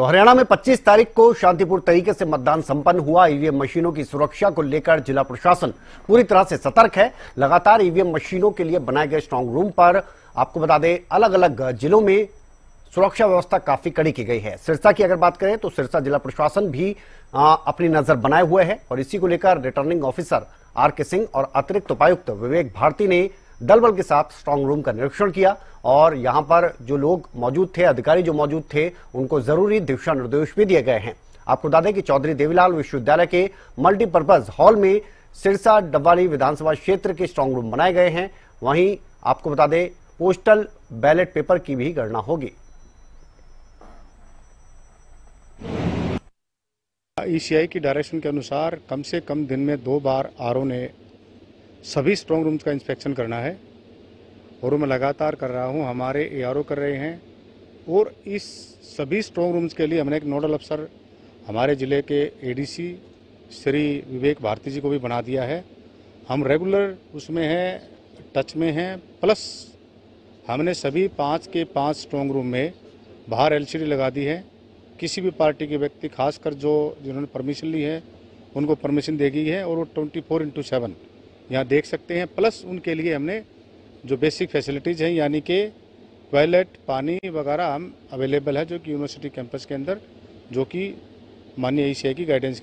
तो हरियाणा में 25 तारीख को शांतिपूर्ण तरीके से मतदान संपन्न हुआ। ईवीएम मशीनों की सुरक्षा को लेकर जिला प्रशासन पूरी तरह से सतर्क है। लगातार ईवीएम मशीनों के लिए बनाए गए स्ट्रांग रूम पर आपको बता दें अलग अलग जिलों में सुरक्षा व्यवस्था काफ़ी कड़ी की गई है। सिरसा की अगर बात करें तो सिरसा जिला प्रशासन भी आ, अपनी नज़र बनाए हुए है और इसी को लेकर रिटर्निंग ऑफिसर आर के सिंह और अतिरिक्त उपायुक्त विवेक भारती ने दल बल के साथ स्ट्रांग रूम का निरीक्षण किया और यहाँ पर जो लोग मौजूद थे, अधिकारी जो मौजूद थे, उनको ज़रूरी दिशा निर्देश भी दिए गए हैं। आपको बता दें कि चौधरी देवीलाल विश्वविद्यालय के मल्टीपर्पज हॉल में सिरसा डब्वाली विधानसभा क्षेत्र के स्ट्रांग रूम बनाए गए हैं। वहीं आपको बता दें, पोस्टल बैलेट पेपर की भी गणना होगी। ईसीआई की डायरेक्शन के अनुसार कम से कम दिन में दो बार आरओ ने सभी स्ट्रॉन्ग रूम्स का इंस्पेक्शन करना है। और मैं लगातार कर रहा हूँ, हमारे एआरओ कर रहे हैं। और इस सभी स्ट्रॉन्ग रूम्स के लिए हमने एक नोडल अफसर हमारे ज़िले के एडीसी श्री विवेक भारती जी को भी बना दिया है। हम रेगुलर उसमें हैं टच में हैं प्लस हमने सभी पाँच के पाँच स्ट्रॉन्ग रूम में बाहर एलसीडी लगा दी है। किसी भी पार्टी के व्यक्ति, खासकर जो जिन्होंने परमिशन ली है, उनको परमिशन दे गई है और वो ट्वेंटी फोर इंटू सेवन यहाँ देख सकते हैं। प्लस उनके लिए हमने जो बेसिक फैसिलिटीज़ हैं, यानी कि टॉयलेट पानी वगैरह हम अवेलेबल है जो कि यूनिवर्सिटी कैंपस के अंदर, जो कि माननीय ई की गाइडेंस के